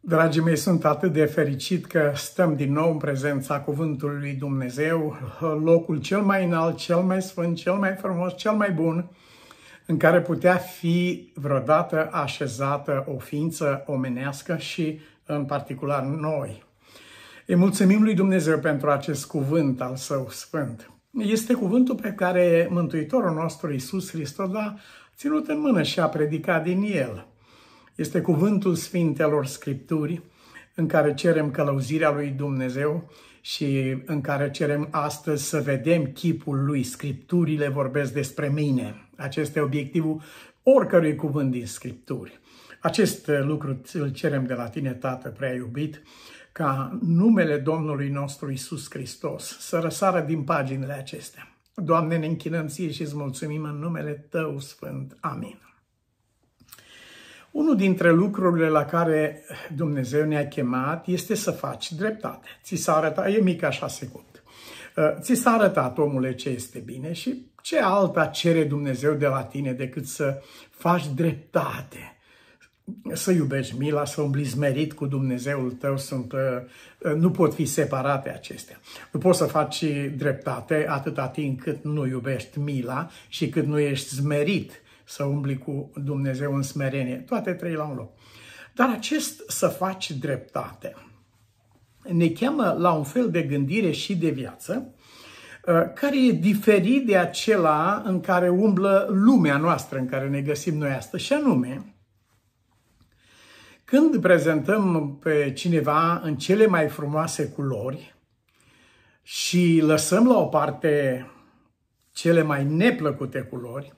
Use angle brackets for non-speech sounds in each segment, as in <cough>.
Dragii mei, sunt atât de fericit că stăm din nou în prezența Cuvântului lui Dumnezeu, locul cel mai înalt, cel mai sfânt, cel mai frumos, cel mai bun, în care putea fi vreodată așezată o ființă omenească și în particular noi. Îi mulțumim lui Dumnezeu pentru acest cuvânt al său sfânt. Este cuvântul pe care Mântuitorul nostru Iisus Hristos l-a ținut în mână și a predicat din el. Este cuvântul Sfintelor Scripturi în care cerem călăuzirea lui Dumnezeu și în care cerem astăzi să vedem chipul lui. Scripturile vorbesc despre mine. Acesta e obiectivul oricărui cuvânt din Scripturi. Acest lucru îl cerem de la tine, Tată prea iubit, ca numele Domnului nostru Isus Hristos să răsară din paginile acestea. Doamne, ne închinăm ție și îți mulțumim în numele Tău Sfânt. Amin. Unul dintre lucrurile la care Dumnezeu ne-a chemat este să faci dreptate. Ți s-a arătat, e mic așa secund. Uh, ți s-a arătat, omule, ce este bine și ce alta cere Dumnezeu de la tine decât să faci dreptate să iubești mila, să umbli zmerit cu Dumnezeul tău, sunt, uh, nu pot fi separate acestea. Nu poți să faci dreptate atâta timp cât nu iubești mila și cât nu ești zmerit să umbli cu Dumnezeu în smerenie. Toate trei la un loc. Dar acest să faci dreptate ne cheamă la un fel de gândire și de viață uh, care e diferit de acela în care umblă lumea noastră în care ne găsim noi astăzi, și anume, când prezentăm pe cineva în cele mai frumoase culori și lăsăm la o parte cele mai neplăcute culori,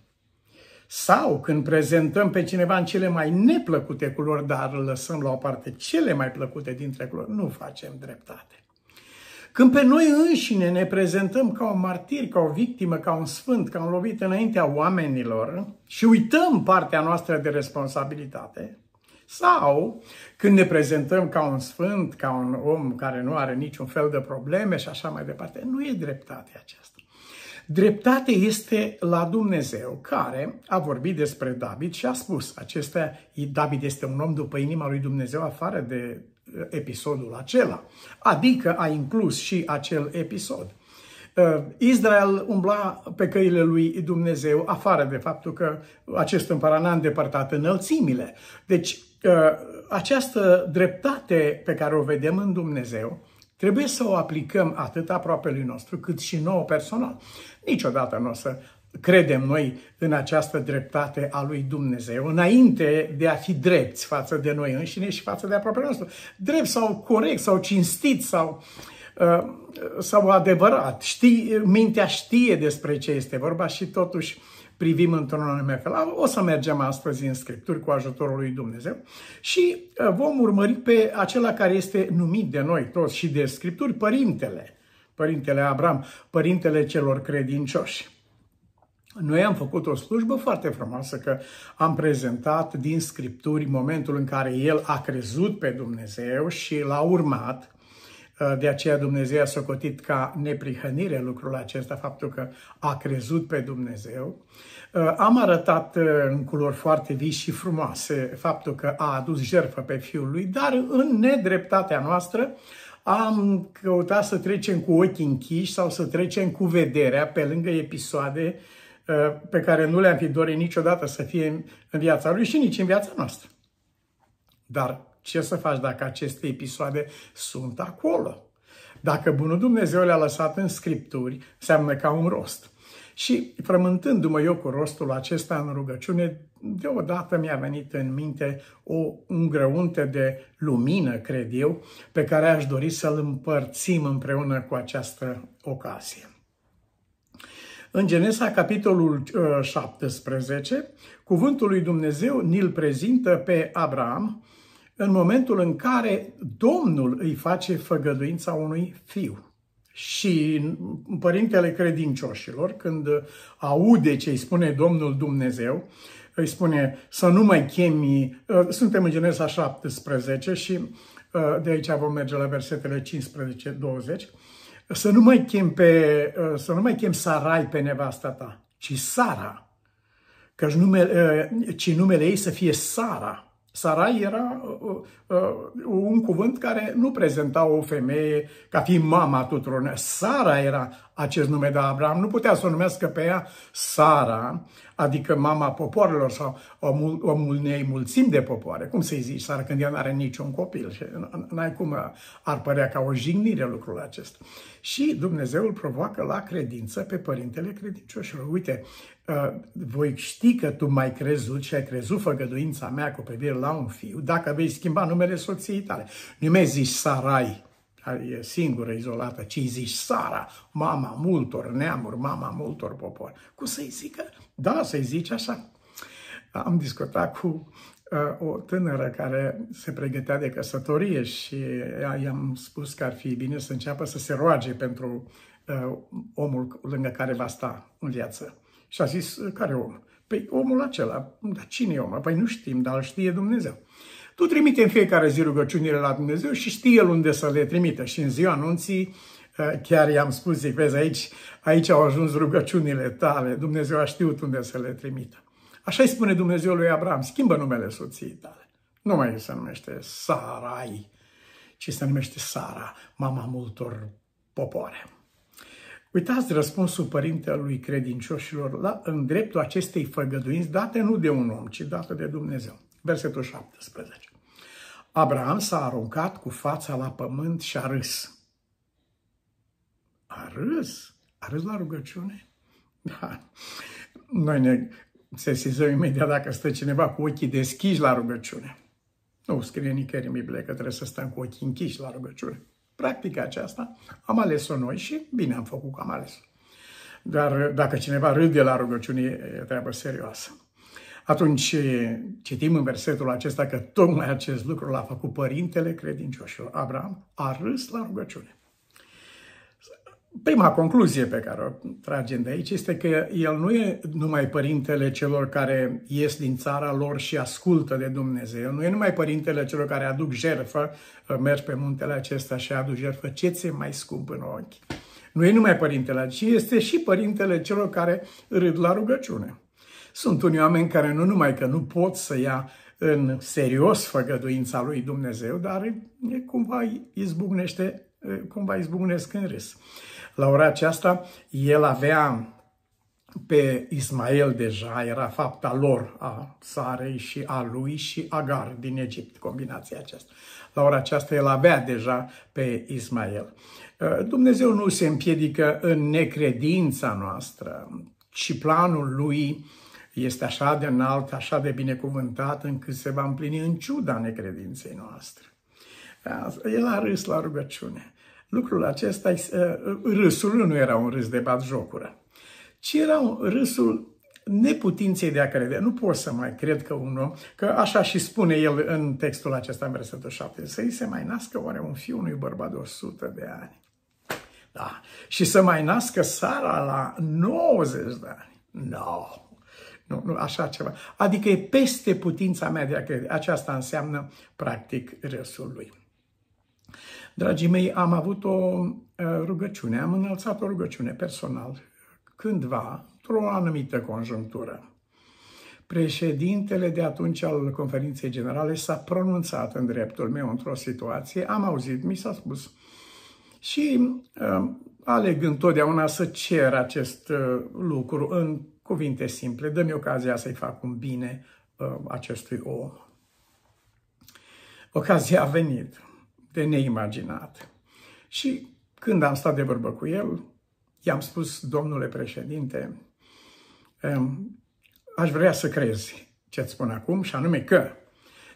sau când prezentăm pe cineva în cele mai neplăcute culori, dar lăsăm la o parte cele mai plăcute dintre culori, nu facem dreptate. Când pe noi înșine ne prezentăm ca un martir, ca o victimă, ca un sfânt, ca un lovit înaintea oamenilor și uităm partea noastră de responsabilitate, sau când ne prezentăm ca un sfânt, ca un om care nu are niciun fel de probleme și așa mai departe. Nu e dreptate aceasta. Dreptate este la Dumnezeu, care a vorbit despre David și a spus, acesta, David este un om după inima lui Dumnezeu afară de uh, episodul acela. Adică a inclus și acel episod. Uh, Israel umbla pe căile lui Dumnezeu, afară de faptul că acest împărat n-a îndepărtat înălțimile. Deci, uh, această dreptate pe care o vedem în Dumnezeu, trebuie să o aplicăm atât aproape lui nostru, cât și nouă personal. Niciodată nu o să credem noi în această dreptate a lui Dumnezeu, înainte de a fi drepți față de noi înșine și față de aproape nostru. Drept sau corect sau cinstit sau uh, Uh, sau adevărat. Știi, mintea știe despre ce este vorba și totuși privim într-un anume fel. O să mergem astăzi în Scripturi cu ajutorul lui Dumnezeu și uh, vom urmări pe acela care este numit de noi toți și de Scripturi, Părintele. Părintele Abraham, Părintele celor credincioși. Noi am făcut o slujbă foarte frumoasă că am prezentat din Scripturi momentul în care el a crezut pe Dumnezeu și l-a urmat Uh, de aceea Dumnezeu a socotit ca neprihănire lucrul acesta, faptul că a crezut pe Dumnezeu. Uh, am arătat uh, în culori foarte vii și frumoase faptul că a adus jertfă pe Fiul lui, dar în nedreptatea noastră am căutat să trecem cu ochii închiși sau să trecem cu vederea pe lângă episoade pe care nu le-am fi dorit niciodată să fie în viața lui și nici în viața noastră. Dar ce să faci dacă aceste episoade sunt acolo? Dacă Bunul Dumnezeu le-a lăsat în Scripturi, înseamnă ca un rost. Și frământându-mă eu cu rostul acesta în rugăciune, deodată mi-a venit în minte o îngrăunte de lumină, cred eu, pe care aș dori să-l împărțim împreună cu această ocazie. În Genesa, capitolul 17, uh, cuvântul lui Dumnezeu ni-l prezintă pe Abraham în momentul în care Domnul îi face făgăduința unui fiu. Și părintele credincioșilor, când aude ce îi spune Domnul Dumnezeu, îi spune să nu mai chemi, uh, suntem în Genesa 17 și uh, de aici vom merge la versetele 15-20, să nu mai chem pe, uh, să nu mai chem Sarai pe nevasta ta, ci Sara, căci numele, ci numele ei să fie Sara Sarai era uh, uh, un cuvânt care nu prezenta o femeie ca fiind mama tuturor. Sara era acest nume de Abraham. Nu putea să o numească pe ea Sara, adică mama popoarelor sau o, mul, o mulnei mulțimi de popoare. Cum să-i zici Sara când ea nu are niciun copil? Și n-ai cum ar părea ca o jignire lucrul acesta. Și Dumnezeu îl provoacă la credință pe părintele credincioșilor. Uite, uh, voi ști că tu mai crezut și ai crezut făgăduința mea cu privire la un fiu, dacă vei schimba numele soției tale. Nu mi zici Sarai, e singură, izolată, ci zici Sara, mama multor neamuri, mama multor popor. Cum să-i zică? Da, să-i zici așa. Am discutat cu uh, o tânără care se pregătea de căsătorie și i-am spus că ar fi bine să înceapă să se roage pentru uh, omul lângă care va sta în viață. Și a zis, care om? Păi omul acela. Dar cine e omul? Păi nu știm, dar îl știe Dumnezeu. Tu trimite în fiecare zi rugăciunile la Dumnezeu și știe El unde să le trimite. Și în ziua anunții, uh, chiar i-am spus, zic, vezi, aici, aici au ajuns rugăciunile tale, Dumnezeu a știut unde să le trimită. Așa îi spune Dumnezeu lui Abraham, schimbă numele soției tale. Nu mai se numește Sarai, ci se numește Sara, mama multor popoare. Uitați răspunsul părintelui credincioșilor la, în dreptul acestei făgăduinți date nu de un om, ci date de Dumnezeu. Versetul 17. Abraham s-a aruncat cu fața la pământ și a râs. A râs? A râs la rugăciune? Da. Noi ne sesizăm imediat dacă stă cineva cu ochii deschiși la rugăciune. Nu scrie nicăieri în Biblie că trebuie să stăm cu ochii închiși la rugăciune. Practica aceasta am ales-o noi și bine am făcut că am ales-o. Dar dacă cineva râde la rugăciune, e treabă serioasă. Atunci citim în versetul acesta că tocmai acest lucru l-a făcut părintele credincioșilor. Abraham a râs la rugăciune. Prima concluzie pe care o tragem de aici este că el nu e numai părintele celor care ies din țara lor și ascultă de Dumnezeu, nu e numai părintele celor care aduc jertfă, mergi pe muntele acesta și aduc jertfă, ce ți mai scump în ochi. Nu e numai părintele, ci este și părintele celor care râd la rugăciune. Sunt unii oameni care nu numai că nu pot să ia în serios făgăduința lui Dumnezeu, dar cumva izbucnește, cumva izbucnesc în râs. La ora aceasta, el avea pe Ismael deja, era fapta lor, a Sarei și a lui și Agar din Egipt, combinația aceasta. La ora aceasta el avea deja pe Ismael. Dumnezeu nu se împiedică în necredința noastră, ci planul lui este așa de înalt, așa de binecuvântat, încât se va împlini în ciuda necredinței noastre. El a râs la rugăciune. Lucrul acesta, râsul nu era un râs de jocură, ci era un râsul neputinței de a crede. Nu pot să mai cred că un om, că așa și spune el în textul acesta, în versetul 7, să-i se mai nască oare un fiu unui bărbat de 100 de ani. Da. Și să mai nască Sara la 90 de ani. No. Nu, nu, așa ceva. Adică e peste putința mea de a crede. Aceasta înseamnă, practic, râsul lui. Dragii mei, am avut o uh, rugăciune, am înălțat o rugăciune personal, cândva, într-o anumită conjunctură. Președintele de atunci al conferinței generale s-a pronunțat în dreptul meu într-o situație, am auzit, mi s-a spus. Și uh, aleg întotdeauna să cer acest uh, lucru în cuvinte simple, dă-mi ocazia să-i fac un bine uh, acestui om. Ocazia a venit de neimaginat. Și când am stat de vorbă cu el, i-am spus, domnule președinte, um, aș vrea să crezi ce-ți spun acum, și anume că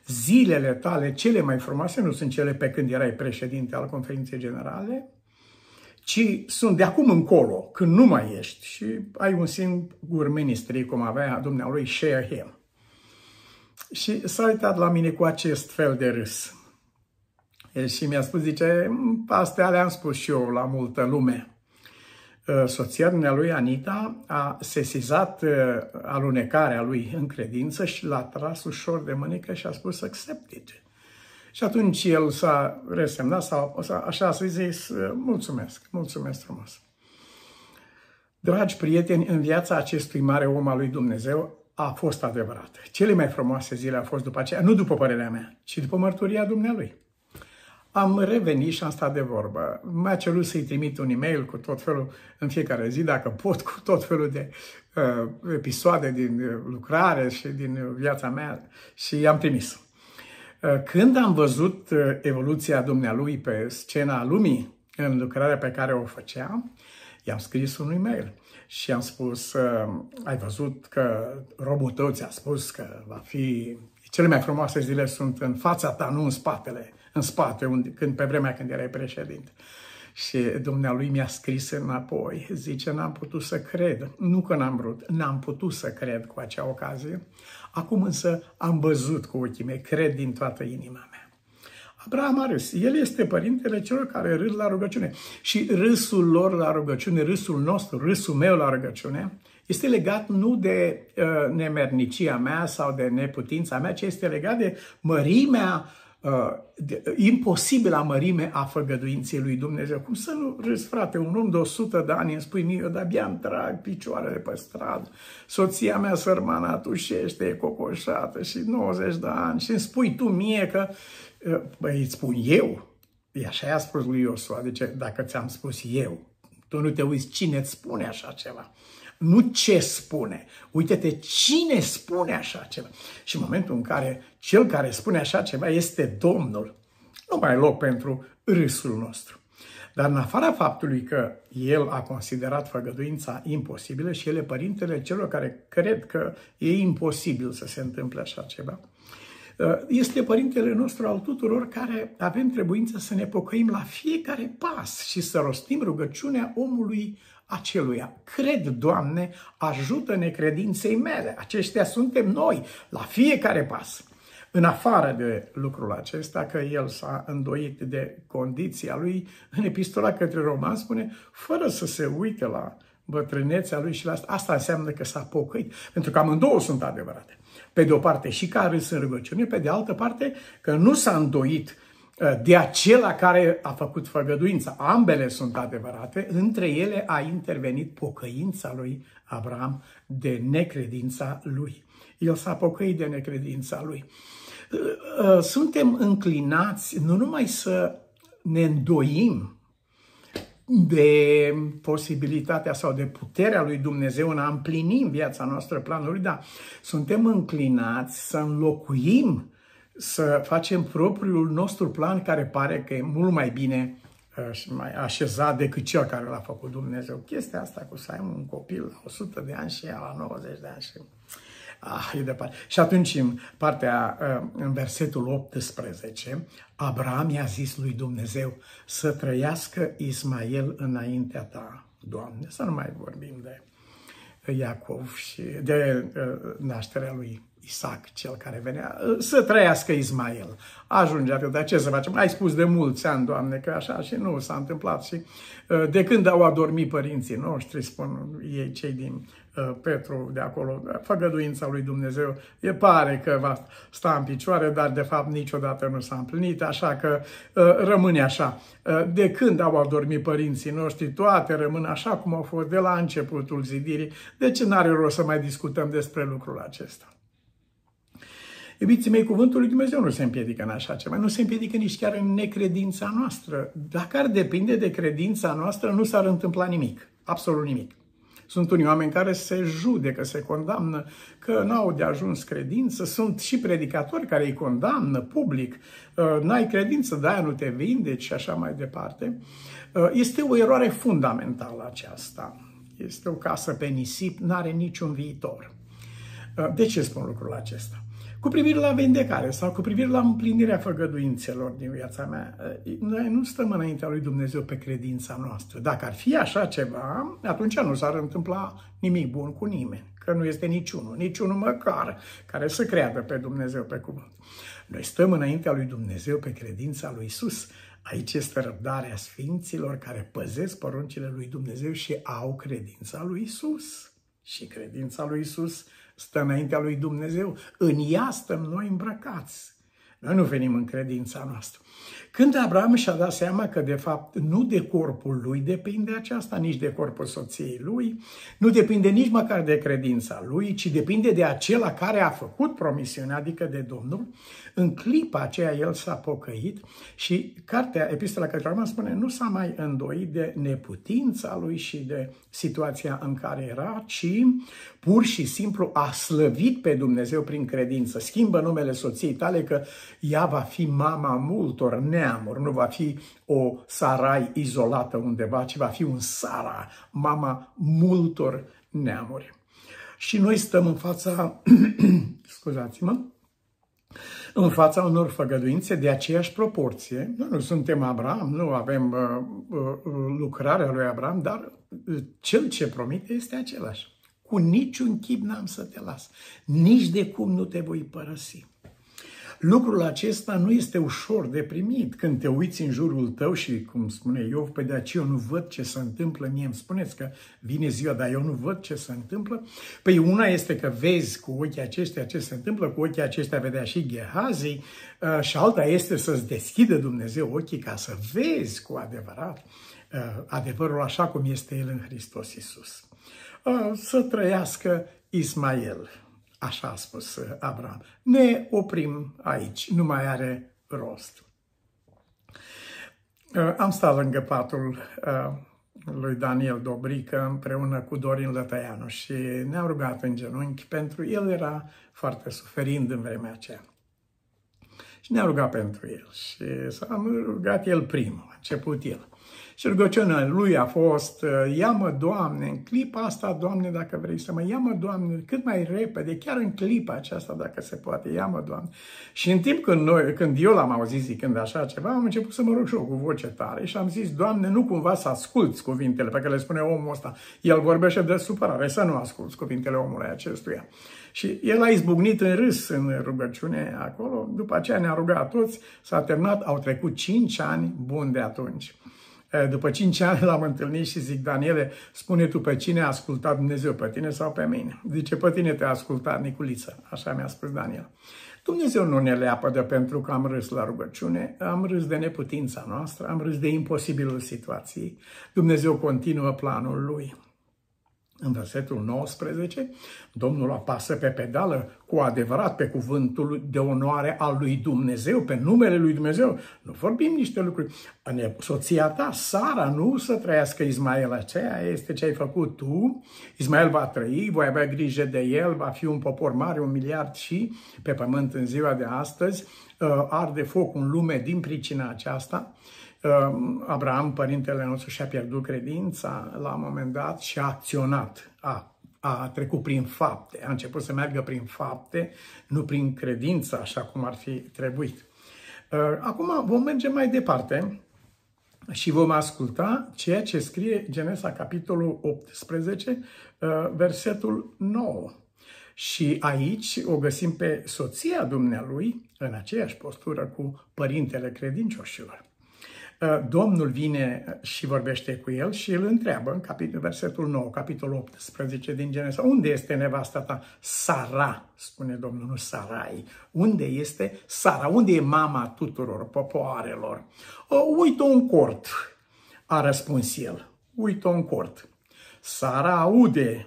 zilele tale cele mai frumoase nu sunt cele pe când erai președinte al conferinței generale, ci sunt de acum încolo, când nu mai ești și ai un singur ministri, cum avea dumnealui Shea Him. Și s-a uitat la mine cu acest fel de râs. Și mi-a spus, zice, astea le-am spus și eu la multă lume. Ă, soția lui Anita a sesizat ă, alunecarea lui în credință și l-a tras ușor de mânecă și a spus accept it. Și atunci el s-a resemnat sau așa să zis, mulțumesc, mulțumesc frumos. Dragi prieteni, în viața acestui mare om al lui Dumnezeu a fost adevărată. Cele mai frumoase zile au fost după aceea, nu după părerea mea, ci după mărturia dumnealui. Am revenit și am stat de vorbă. M-a cerut să-i trimit un e-mail cu tot felul, în fiecare zi, dacă pot, cu tot felul de uh, episoade din lucrare și din viața mea și i-am trimis. Uh, când am văzut uh, evoluția dumnealui pe scena lumii, în lucrarea pe care o făcea, i-am scris un e-mail și am spus, uh, ai văzut că robul tău ți-a spus că va fi, cele mai frumoase zile sunt în fața ta, nu în spatele, în spate, unde, când, pe vremea când erai președinte. Și dumnealui mi-a scris înapoi, zice, n-am putut să cred, nu că n-am vrut, n-am putut să cred cu acea ocazie, acum însă am văzut cu ochii mei, cred din toată inima mea. Abraham a râs. El este părintele celor care râd la rugăciune. Și râsul lor la rugăciune, râsul nostru, râsul meu la rugăciune, este legat nu de uh, nemernicia mea sau de neputința mea, ci este legat de mărimea uh, imposibilă mărime a făgăduinței lui Dumnezeu. Cum să nu râzi, frate, un om de 100 de ani îmi spui mie, eu de-abia îmi trag picioarele pe stradă, soția mea sărmana tușește, e cocoșată și 90 de ani și îmi spui tu mie că, uh, băi, îți spun eu, e așa i-a spus lui Iosua, deci dacă ți-am spus eu, tu nu te uiți cine îți spune așa ceva. Nu ce spune. Uite-te cine spune așa ceva. Și în momentul în care cel care spune așa ceva este Domnul, nu mai e loc pentru râsul nostru. Dar în afara faptului că el a considerat făgăduința imposibilă și el e părintele celor care cred că e imposibil să se întâmple așa ceva, este părintele nostru al tuturor care avem trebuință să ne pocăim la fiecare pas și să rostim rugăciunea omului aceluia. Cred, Doamne, ajută necredinței mele. Aceștia suntem noi, la fiecare pas. În afară de lucrul acesta, că el s-a îndoit de condiția lui, în epistola către roman spune, fără să se uite la bătrânețea lui și la asta, asta înseamnă că s-a pocăit. Pentru că amândouă sunt adevărate. Pe de o parte și că a râs în rugăciune, pe de altă parte că nu s-a îndoit Uh, de acela care a făcut făgăduința. Ambele sunt adevărate, între ele a intervenit pocăința lui Abraham de necredința lui. El s-a pocăit de necredința lui. Uh, uh, suntem înclinați nu numai să ne îndoim de posibilitatea sau de puterea lui Dumnezeu în a împlini în viața noastră planului, dar suntem înclinați să înlocuim să facem propriul nostru plan care pare că e mult mai bine uh, și mai așezat decât cel care l-a făcut Dumnezeu. Chestia asta cu să ai un copil la 100 de ani și ea la 90 de ani și ah, e departe. Și atunci în partea, uh, în versetul 18, Abraham i-a zis lui Dumnezeu să trăiască Ismael înaintea ta, Doamne, să nu mai vorbim de Iacov și de uh, nașterea lui Isaac, cel care venea, să trăiască Ismael. Ajunge atât, dar ce să facem? Ai spus de mulți ani, Doamne, că așa și nu s-a întâmplat. Și uh, de când au adormit părinții noștri, spun ei cei din uh, Petru de acolo, făgăduința lui Dumnezeu, e pare că va sta în picioare, dar de fapt niciodată nu s-a împlinit, așa că uh, rămâne așa. De când au adormit părinții noștri, toate rămân așa cum au fost de la începutul zidirii, deci n-are rost să mai discutăm despre lucrul acesta. Iubiții mei, cuvântul lui Dumnezeu nu se împiedică în așa ceva, nu se împiedică nici chiar în necredința noastră. Dacă ar depinde de credința noastră, nu s-ar întâmpla nimic, absolut nimic. Sunt unii oameni care se judecă, se condamnă că n-au de ajuns credință. Sunt și predicatori care îi condamnă public. Uh, n-ai credință, de-aia nu te vindeci și așa mai departe. Uh, este o eroare fundamentală aceasta. Este o casă pe nisip, n-are niciun viitor. Uh, de ce spun lucrul acesta? Cu privire la vindecare sau cu privire la împlinirea făgăduințelor din viața mea, noi nu stăm înaintea lui Dumnezeu pe credința noastră. Dacă ar fi așa ceva, atunci nu s-ar întâmpla nimic bun cu nimeni, că nu este niciunul, niciunul măcar care să creadă pe Dumnezeu pe cuvânt. Noi stăm înaintea lui Dumnezeu pe credința lui Isus. Aici este răbdarea sfinților care păzesc poruncile lui Dumnezeu și au credința lui Isus. Și credința lui Isus stă înaintea lui Dumnezeu. În ea stăm noi îmbrăcați. Noi nu venim în credința noastră. Când Abraham și-a dat seama că, de fapt, nu de corpul lui depinde aceasta, nici de corpul soției lui, nu depinde nici măcar de credința lui, ci depinde de acela care a făcut promisiunea, adică de Domnul, în clipa aceea el s-a pocăit și cartea, epistola către Roman spune, nu s-a mai îndoit de neputința lui și de situația în care era, ci pur și simplu a slăvit pe Dumnezeu prin credință. Schimbă numele soției tale că ea va fi mama multor neamuri, nu va fi o Sarai izolată undeva, ci va fi un Sara, mama multor neamuri. Și noi stăm în fața, <clears throat> scuzați-mă, în fața unor făgăduințe de aceeași proporție. Noi nu suntem Abraham, nu avem uh, uh, lucrarea lui Abraham, dar uh, cel ce promite este același. Cu niciun chip n-am să te las, nici de cum nu te voi părăsi. Lucrul acesta nu este ușor de primit când te uiți în jurul tău și, cum spune Iov, pe de aceea eu nu văd ce se întâmplă. Mie îmi spuneți că vine ziua, dar eu nu văd ce se întâmplă. Păi una este că vezi cu ochii aceștia ce se întâmplă, cu ochii aceștia vedea și Gehazi uh, și alta este să-ți deschidă Dumnezeu ochii ca să vezi cu adevărat uh, adevărul așa cum este El în Hristos Iisus. Uh, să trăiască Ismael. Așa a spus uh, Abraham. Ne oprim aici, nu mai are rost. Uh, am stat lângă patul uh, lui Daniel Dobrică împreună cu Dorin Lătăianu și ne-am rugat în genunchi pentru el era foarte suferind în vremea aceea. Și ne-am rugat pentru el și s-a rugat el primul, a început el. Și rugăciunea lui a fost, uh, ia-mă, Doamne, în clipa asta, Doamne, dacă vrei să mă, ia-mă, Doamne, cât mai repede, chiar în clipa aceasta, dacă se poate, ia-mă, Doamne. Și în timp când, noi, când eu l-am auzit zicând așa ceva, am început să mă rog și eu cu voce tare și am zis, Doamne, nu cumva să asculți cuvintele pe care le spune omul ăsta. El vorbește de supărare, să nu asculți cuvintele omului acestuia. Și el a izbucnit în râs în rugăciune acolo, după aceea ne-a rugat toți, s-a terminat, au trecut cinci ani buni de atunci. După cinci ani l-am întâlnit și zic, Daniele, spune tu pe cine a ascultat Dumnezeu, pe tine sau pe mine? Zice, pe tine te-a ascultat Niculiță, așa mi-a spus Daniel. Dumnezeu nu ne leapă de pentru că am râs la rugăciune, am râs de neputința noastră, am râs de imposibilul situației. Dumnezeu continuă planul Lui. În versetul 19, Domnul apasă pe pedală cu adevărat pe cuvântul de onoare al lui Dumnezeu, pe numele lui Dumnezeu. Nu vorbim niște lucruri. Soția ta, Sara, nu să trăiască Ismael, aceea este ce ai făcut tu. Ismael va trăi, voi avea grijă de el, va fi un popor mare, un miliard și pe pământ în ziua de astăzi uh, arde foc în lume din pricina aceasta. Ehm, Abraham, părintele nostru, și-a pierdut credința la un moment dat și a acționat, a, a trecut prin fapte, a început să meargă prin fapte, nu prin credință, așa cum ar fi trebuit. Ehm, acum vom merge mai departe și vom asculta ceea ce scrie Genesa, capitolul 18, ehm, versetul 9. Și aici o găsim pe soția dumnealui în aceeași postură cu părintele credincioșilor. Uh, Domnul vine și vorbește cu el și îl întreabă în capitol, versetul 9, capitolul 18 din Genesa. Unde este nevasta ta? Sara, spune Domnul, nu Sarai. Unde este Sara? Unde e mama tuturor popoarelor? O, uite-o în cort, a răspuns el. Uite-o în cort. Sara aude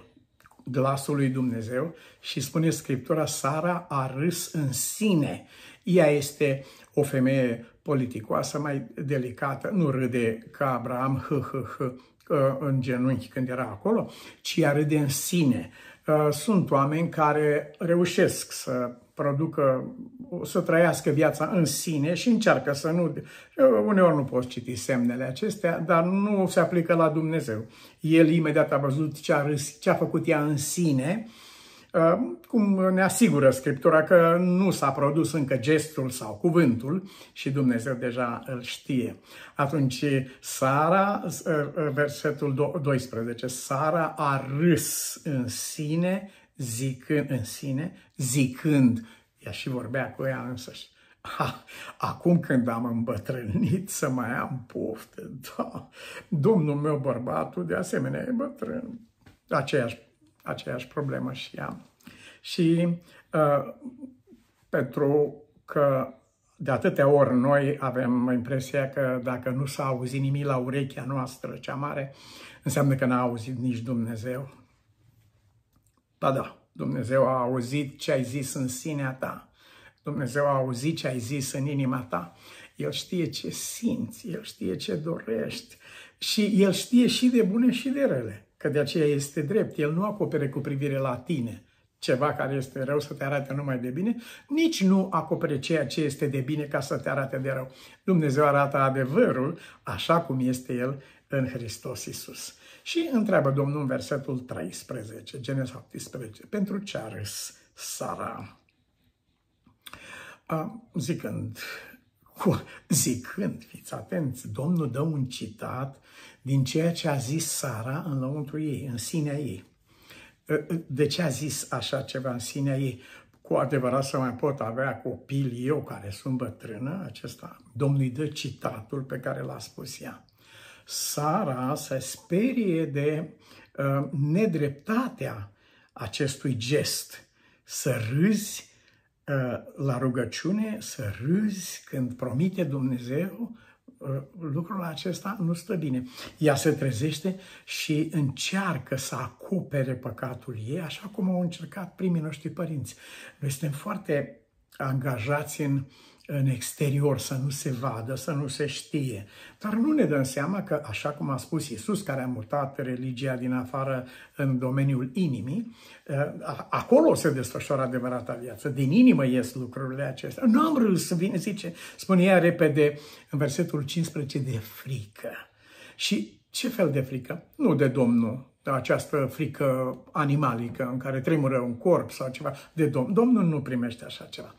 glasul lui Dumnezeu și spune Scriptura, Sara a râs în sine. Ea este o femeie politicoasă, mai delicată, nu râde ca Abraham, h, h, h, în genunchi când era acolo, ci ea râde în sine. Uh, sunt oameni care reușesc să producă, să trăiască viața în sine și încearcă să nu... Uneori nu poți citi semnele acestea, dar nu se aplică la Dumnezeu. El imediat a văzut ce a, râs, ce a făcut ea în sine Ehm, cum ne asigură Scriptura că nu s-a produs încă gestul sau cuvântul și Dumnezeu deja îl știe. Atunci Sara, versetul 12, Sara a râs în sine, zicând, în sine, zicând, ea și vorbea cu ea însăși, Ha, acum când am îmbătrânit să mai am poftă, da, domnul meu bărbatul de asemenea e bătrân. Aceeași aceeași problemă și ea. Și uh, pentru că de atâtea ori noi avem impresia că dacă nu s-a auzit nimic la urechea noastră cea mare, înseamnă că n-a auzit nici Dumnezeu. Ba da, Dumnezeu a auzit ce ai zis în sinea ta. Dumnezeu a auzit ce ai zis în inima ta. El știe ce simți, El știe ce dorești și El știe și de bune și de rele, că de aceea este drept. El nu acopere cu privire la tine ceva care este rău să te arate numai de bine, nici nu acopere ceea ce este de bine ca să te arate de rău. Dumnezeu arată adevărul așa cum este El în Hristos Isus. Și întreabă Domnul în versetul 13, Genesa 18, pentru ce a râs Sara? A, zicând, cu, zicând, fiți atenți, Domnul dă un citat din ceea ce a zis Sara în lăuntru ei, în sinea ei. De ce a zis așa ceva în sinea ei? Cu adevărat să mai pot avea copil eu care sunt bătrână? Acesta, Domnul îi dă citatul pe care l-a spus ea. Sara se sperie de uh, nedreptatea acestui gest. Să râzi uh, la rugăciune, să râzi când promite Dumnezeu, uh, lucrul acesta nu stă bine. Ea se trezește și încearcă să acopere păcatul ei, așa cum au încercat primii noștri părinți. Noi suntem foarte angajați în uh, în exterior, să nu se vadă, să nu se știe. Dar nu ne dăm seama că, așa cum a spus Isus, care a mutat religia din afară în domeniul inimii, ă, acolo se desfășoară adevărata viață. Din inimă ies lucrurile acestea. Nu am râs, vine, zice, spune ea repede în versetul 15, de frică. Și ce fel de frică? Nu de Domnul, de această frică animalică în care tremură un corp sau ceva, de Domnul. Domnul nu primește așa ceva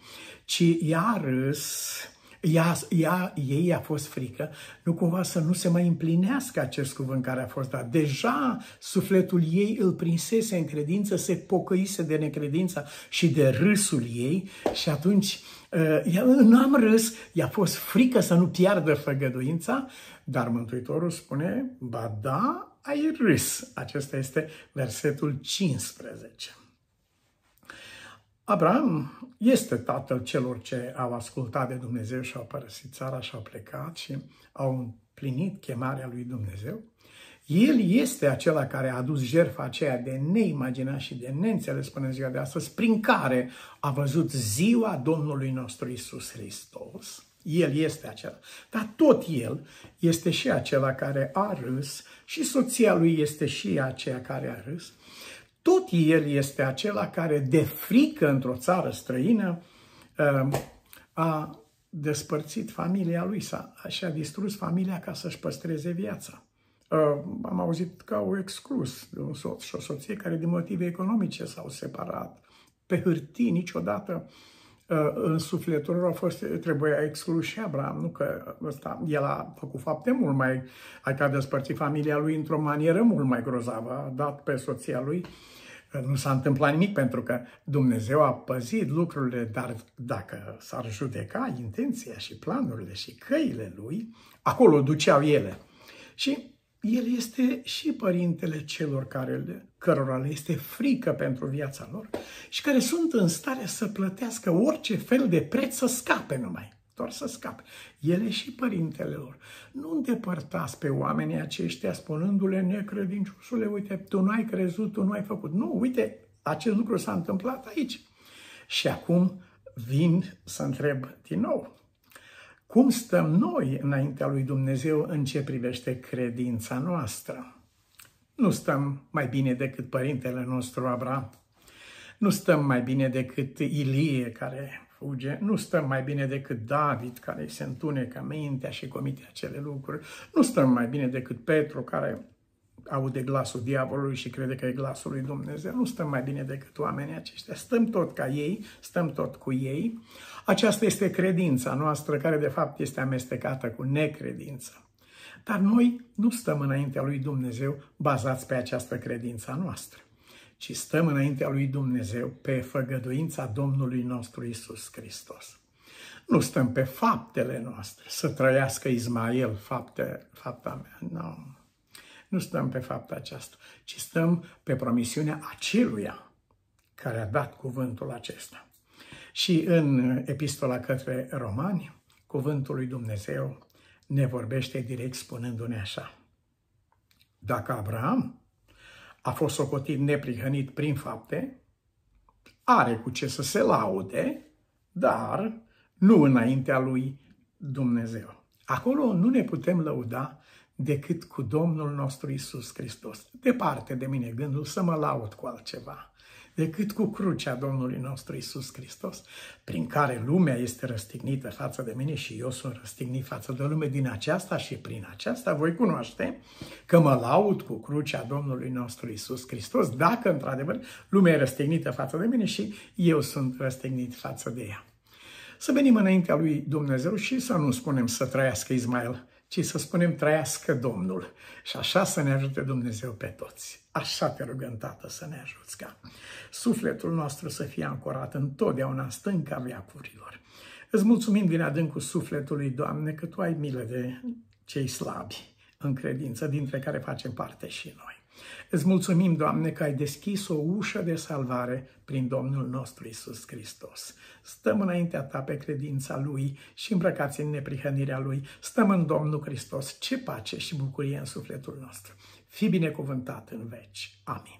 ci ea râs, ea, ea, ei a fost frică, nu cumva să nu se mai împlinească acest cuvânt care a fost dat. Deja sufletul ei îl prinsese în credință, se pocăise de necredința și de râsul ei și atunci uh, nu am râs, i-a fost frică să nu piardă făgăduința, dar Mântuitorul spune, ba da, ai râs. Acesta este versetul 15. Abraham este tatăl celor ce au ascultat de Dumnezeu și au părăsit țara și au plecat și au împlinit chemarea lui Dumnezeu. El este acela care a adus jertfa aceea de neimaginat și de neînțeles până în ziua de astăzi, prin care a văzut ziua Domnului nostru Isus Hristos. El este acela. Dar tot el este și acela care a râs și soția lui este și aceea care a râs tot el este acela care de frică într-o țară străină um, a despărțit familia lui și a distrus familia ca să-și păstreze viața. Um, am auzit că au exclus un soț și o soție care din motive economice s-au separat. Pe hârtii niciodată uh, în sufletul lor a fost, trebuia exclus și Abraham, nu că ăsta, el a făcut fapte mult mai, adică a despărțit familia lui într-o manieră mult mai grozavă, a dat pe soția lui nu s-a întâmplat nimic pentru că Dumnezeu a păzit lucrurile, dar dacă s-ar judeca intenția și planurile și căile lui, acolo duceau ele. Și el este și părintele celor care, cărora le este frică pentru viața lor și care sunt în stare să plătească orice fel de preț să scape numai doar să scape. Ele și părintele lor. Nu îndepărtați pe oamenii aceștia spunându-le necredinciosule, uite, tu nu ai crezut, tu nu ai făcut. Nu, uite, acest lucru s-a întâmplat aici. Și acum vin să întreb din nou. Cum stăm noi înaintea lui Dumnezeu în ce privește credința noastră? Nu stăm mai bine decât părintele nostru Abraham. Nu stăm mai bine decât Ilie, care fuge, nu stăm mai bine decât David, care se întunecă mintea și comite acele lucruri, nu stăm mai bine decât Petru, care aude glasul diavolului și crede că e glasul lui Dumnezeu. Nu stăm mai bine decât oamenii aceștia. Stăm tot ca ei, stăm tot cu ei. Aceasta este credința noastră, care de fapt este amestecată cu necredință. Dar noi nu stăm înaintea lui Dumnezeu bazați pe această credință noastră ci stăm înaintea lui Dumnezeu pe făgăduința Domnului nostru Isus Hristos. Nu stăm pe faptele noastre, să trăiască Ismael, fapte, fapta mea, nu. Nu stăm pe fapta aceasta, ci stăm pe promisiunea aceluia care a dat cuvântul acesta. Și în epistola către romani, cuvântul lui Dumnezeu ne vorbește direct spunându-ne așa. Dacă Abraham a fost socotit neprihănit prin fapte, are cu ce să se laude, dar nu înaintea lui Dumnezeu. Acolo nu ne putem lăuda decât cu Domnul nostru Isus Hristos. Departe de mine gândul să mă laud cu altceva decât cu crucea Domnului nostru Isus Hristos, prin care lumea este răstignită față de mine și eu sunt răstignit față de lume din aceasta și prin aceasta voi cunoaște că mă laud cu crucea Domnului nostru Isus Hristos, dacă într-adevăr lumea e răstignită față de mine și eu sunt răstignit față de ea. Să venim înaintea lui Dumnezeu și să nu spunem să trăiască Ismael, ci să spunem trăiască Domnul. Și așa să ne ajute Dumnezeu pe toți. Așa te rugăm, Tată, să ne ajuți ca sufletul nostru să fie ancorat întotdeauna în stânca viacurilor. Îți mulțumim din adâncul sufletului, Doamne, că Tu ai milă de cei slabi în credință, dintre care facem parte și noi. Îți mulțumim, Doamne, că ai deschis o ușă de salvare prin Domnul nostru Isus Hristos. Stăm înaintea Ta pe credința Lui și îmbrăcați în neprihănirea Lui. Stăm în Domnul Hristos. Ce pace și bucurie în sufletul nostru. Fii binecuvântat în veci. Amin.